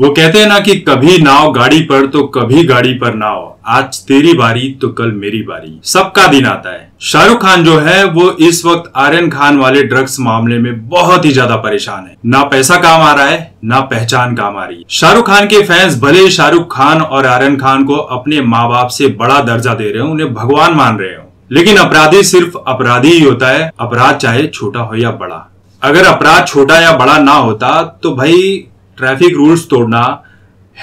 वो कहते हैं ना कि कभी नाव गाड़ी पर तो कभी गाड़ी पर नाव। आज तेरी बारी तो कल मेरी बारी। सबका दिन आता है। शाहरुख खान जो है, वो इस वक्त आर्यन खान वाले ड्रग्स मामले में बहुत ही ज़्यादा परेशान है। ना पैसा काम आ रहा है, ना पहचान काम आ रही है। शाहरुख खान के फैंस भले शाहरुख खान और आर्यन खान को अपने माँ बाप से बड़ा दर्जा दे रहे हो, उन्हें भगवान मान रहे हो। लेकिन अपराधी सिर्फ़ अपराधी ही होता है, अपराध चाहे छोटा हो या बड़ा। अगर अपराध छोटा या बड़ा ना होता तो भाई ट्रैफ़िक रूल्स तोड़ना,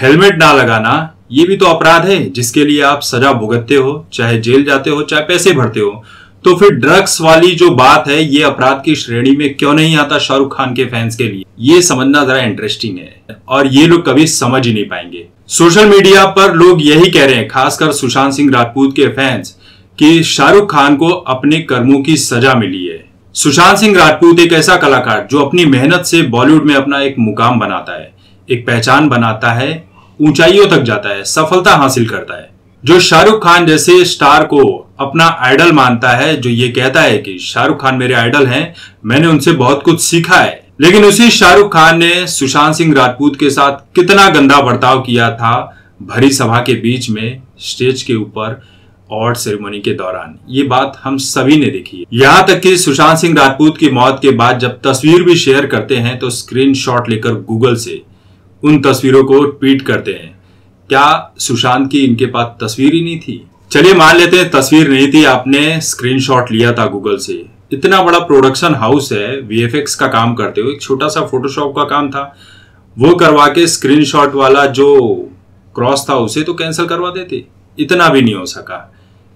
हेलमेट ना लगाना, ये भी तो अपराध है, जिसके लिए आप सजा भुगतते हो, चाहे जेल जाते हो, चाहे पैसे भरते हो। तो फिर ड्रग्स वाली जो बात है, ये अपराध की श्रेणी में क्यों नहीं आता शाहरुख खान के फैंस के लिए? ये समझना जरा इंटरेस्टिंग है, और ये लोग कभी समझ ही नहीं पाएँगे। सोशल मीडिया पर लोग यही कह रहे हैं, खासकर सुशांत सिंह राजपूत के फैंस, कि शाहरुख खान को अपने कर्मों की सजा मिली है। सुशांत सिंह राजपूत एक ऐसा कलाकार जो अपनी मेहनत से बॉलीवुड में अपना एक मुकाम बनाता है, एक पहचान बनाता है, ऊंचाइयों तक जाता है, सफलता हासिल करता है। जो शाहरुख खान जैसे स्टार को अपना आइडल मानता है, जो ये कहता है कि शाहरुख खान मेरे आइडल हैं, मैंने उनसे बहुत कुछ सीखा है। लेकिन उसी शाहरुख खान ने सुशांत सिंह राजपूत के साथ कितना गंदा बर्ताव किया था, भरी सभा के बीच में, स्टेज के ऊपर अवार्ड सेरेमनी के दौरान। ये बात हम सभी ने देखी है। यहाँ तक कि सुशांत सिंह राजपूत की मौत के बाद जब तस्वीर भी शेयर करते हैं तो स्क्रीनशॉट लेकर गूगल से उन तस्वीरों को ट्वीट करते हैं। क्या सुशांत की इनके पास तस्वीर ही नहीं थी? चलिए मान लेते हैं, तस्वीर नहीं थी, आपने स्क्रीनशॉट लिया था गूगल से। इतना बड़ा प्रोडक्शन हाउस है वीएफएक्स का काम करते हो एक छोटा सा फोटोशॉप का काम था। वो करवा के स्क्रीनशॉट वाला जो क्रॉस था, उसे तो कैंसिल करवा देते। इतना भी नहीं हो सका।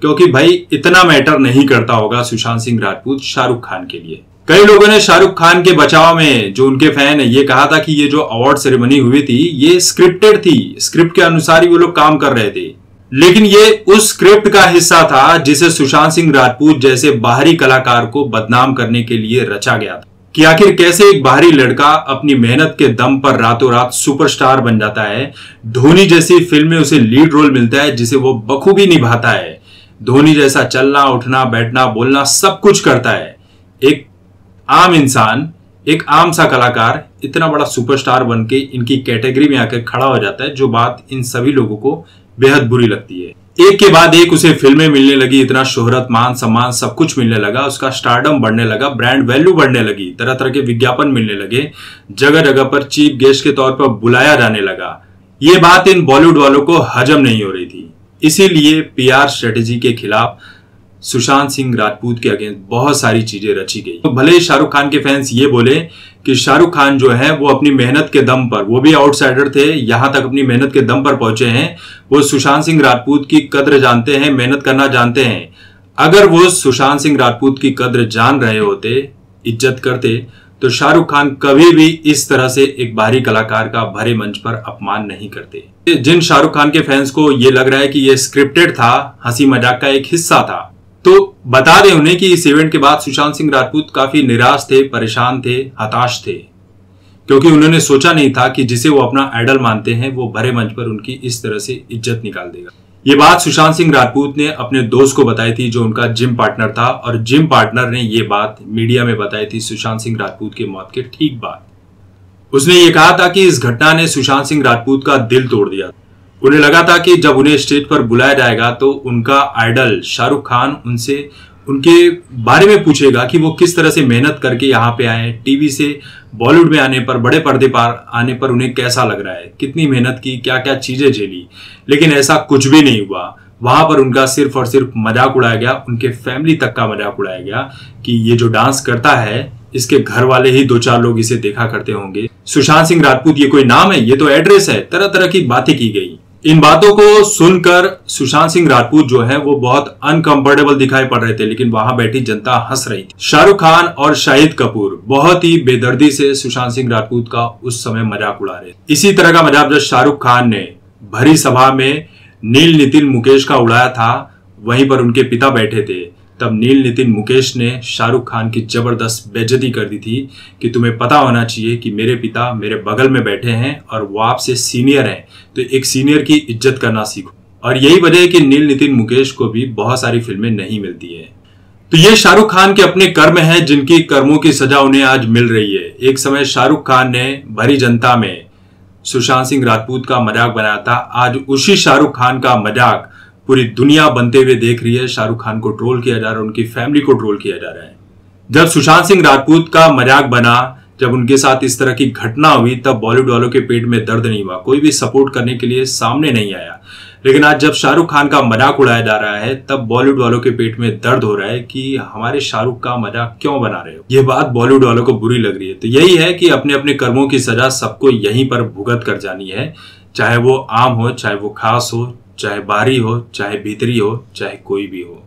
क्योंकि भाई इतना मैटर नहीं करता होगा सुशांत सिंह राजपूत शाहरुख खान के लिए। कई लोगों ने शाहरुख खान के बचाव में, जो उनके फ़ैन है, ये कहा था कि ये जो अवार्ड सेरेमनी हुई थी, ये स्क्रिप्टेड थी। स्क्रिप्ट के अनुसार ही वो लोग काम कर रहे थे। लेकिन ये उस स्क्रिप्ट का हिस्सा था, जिसे सुशांत सिंह राजपूत जैसे बाहरी कलाकार को बदनाम करने के लिए रचा गया था। कि आखिर कैसे एक बाहरी लड़का अपनी मेहनत के दम पर रातों रात सुपरस्टार बन जाता है? धोनी जैसी फ़िल्म में उसे लीड रोल मिलता है, जिसे वो बखूबी निभाता है। धोनी जैसा चलना, उठना, बैठना, बोलना सब कुछ करता है। एक आम इंसान, एक आम सा कलाकार इतना बड़ा सुपरस्टार बन के इनकी कैटेगरी में आकर खड़ा हो जाता है, जो बात इन सभी लोगों को बेहद बुरी लगती है। एक के बाद एक उसे फ़िल्में मिलने लगी, इतना शोहरत, मान, सम्मान सब कुछ मिलने लगा, उसका स्टारडम बढ़ने लगा ब्रांड वैल्यू बढ़ने लगी तरह तरह के विज्ञापन मिलने लगे जगह जगह पर चीफ गेस्ट के तौर पर बुलाया जाने लगा। ये बात इन बॉलीवुड वालों को हजम नहीं हो रही थी। इसीलिए पीआर स्ट्रेटेजी के खिलाफ सुशांत सिंह राजपूत के अगेंस्ट बहुत सारी चीज़ें रची गई। तो भले ही शाहरुख खान के फैंस ये बोले कि शाहरुख खान जो है, वो अपनी मेहनत के दम पर, वो भी आउटसाइडर थे, यहाँ तक अपनी मेहनत के दम पर पहुँचे हैं, वो सुशांत सिंह राजपूत की कद्र जानते हैं, मेहनत करना जानते हैं। अगर वो सुशांत सिंह राजपूत की कद्र जान रहे होते, इज़्ज़त करते तो शाहरुख खान कभी भी इस तरह से एक बाहरी कलाकार का भरे मंच पर अपमान नहीं करते। जिन शाहरुख खान के फैंस को ये लग रहा है कि ये स्क्रिप्टेड था, हँसी मज़ाक का एक हिस्सा था। तो बता दें उन्हें कि इस इवेंट के बाद सुशांत सिंह राजपूत काफ़ी निराश थे, परेशान थे, हताश थे। क्योंकि उन्होंने सोचा नहीं था कि जिसे वो अपना आइडल मानते हैं, वो भरे मंच पर उनकी इस तरह से इज़्ज़त निकाल देगा। ये बात सुशांत सिंह राजपूत ने अपने दोस्त को बताई थी, जो उनका जिम पार्टनर था, और जिम पार्टनर ने यह बात मीडिया में बताई थी सुशांत सिंह राजपूत की मौत के ठीक बाद। उसने ये कहा था कि इस घटना ने सुशांत सिंह राजपूत का दिल तोड़ दिया उन्हें लगा था कि जब उन्हें स्टेज पर बुलाया जाएगा तो उनका आइडल शाहरुख खान उनसे, उनके बारे में पूछेगा कि वो किस तरह से मेहनत करके यहाँ पे आए। टीवी से बॉलीवुड में आने पर, बड़े पर्दे पर आने पर उन्हें कैसा लग रहा है? कितनी मेहनत की क्या क्या चीज़ें झेली? लेकिन ऐसा कुछ भी नहीं हुआ। वहाँ पर उनका सिर्फ़ और सिर्फ़ मज़ाक उड़ाया गया, उनके फैमिली तक का मज़ाक उड़ाया गया कि ये जो डांस करता है, इसके घर वाले ही दो चार लोग इसे देखा करते होंगे। सुशांत सिंह राजपूत, ये कोई नाम है? ये तो एड्रेस है। तरह तरह की बातें की गई। इन बातों को सुनकर सुशांत सिंह राजपूत जो है, वो बहुत अनकंफर्टेबल दिखाई पड़ रहे थे, लेकिन वहाँ बैठी जनता हंस रही थी। शाहरुख खान और शाहिद कपूर बहुत ही बेदर्दी से सुशांत सिंह राजपूत का उस समय मज़ाक उड़ा रहे इसी तरह का मज़ाक जब शाहरुख खान ने भरी सभा में नील नितिन मुकेश का उड़ाया था, वहीं पर उनके पिता बैठे थे। तब नील नितिन मुकेश ने शाहरुख खान की ज़बरदस्त बेजती कर दी थी कि तुम्हें पता होना चाहिए कि मेरे पिता मेरे बगल में बैठे हैं और वो आपसे सीनियर हैं तो एक सीनियर की इज़्ज़त करना सीखो। और यही वजह है कि नील नितिन मुकेश को भी बहुत सारी फ़िल्में नहीं मिलती है। तो ये शाहरुख खान के अपने कर्म हैं, जिनकी कर्मों की सजा उन्हें आज मिल रही है। एक समय शाहरुख खान ने भरी जनता में सुशांत सिंह राजपूत का मज़ाक बनाया था। आज उसी शाहरुख खान का मज़ाक पूरी दुनिया बनते हुए देख रही है, शाहरुख खान को ट्रोल किया जा रहा है, उनकी फैमिली को ट्रोल किया जा रहा है। जब सुशांत सिंह राजपूत का मज़ाक बना, जब उनके साथ इस तरह की घटना हुई, तब बॉलीवुड वालों के पेट में दर्द नहीं हुआ, कोई भी सपोर्ट करने के लिए सामने नहीं आया। लेकिन आज जब शाहरुख खान का मज़ाक उड़ाया जा रहा है, तब बॉलीवुड वालों के पेट में दर्द हो रहा है कि हमारे शाहरुख का मज़ाक क्यों बना रहे हो? ये बात बॉलीवुड वालों को बुरी लग रही है। तो यही है कि अपने अपने कर्मों की सजा सबको यहीं पर भुगत कर जानी है, चाहे वो आम हो, चाहे वो खास हो चाहे बाहरी हो चाहे भीतरी हो चाहे कोई भी हो।